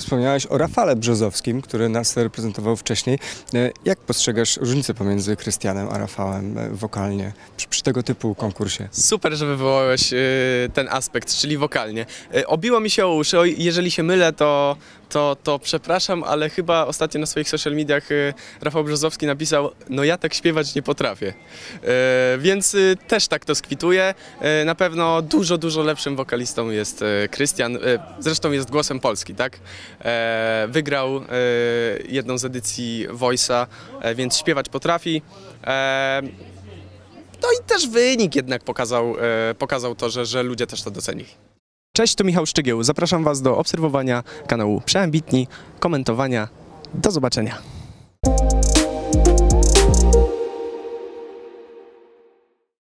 wspomniałeś o Rafale Brzozowskim, który nas reprezentował wcześniej. E, Jak postrzegasz różnicę pomiędzy Krystianem a Rafałem e, wokalnie przy, przy tego typu konkursie? Super, że wywołałeś y, ten aspekt, czyli wokalnie. Obiło mi się o uszy, jeżeli się mylę, to, to, to przepraszam, ale chyba ostatnio na swoich social mediach Rafał Brzozowski napisał, no ja tak śpiewać nie potrafię. Więc też tak to skwituję. Na pewno dużo, dużo lepszym wokalistą jest Krystian, zresztą jest głosem Polski, tak? E, Wygrał y, jedną z edycji Voice'a, e, więc śpiewać potrafi. E, no i też wynik jednak pokazał, e, pokazał to, że, że ludzie też to docenili. Cześć, to Michał Szczygieł. Zapraszam Was do obserwowania kanału Przeambitni, komentowania. Do zobaczenia.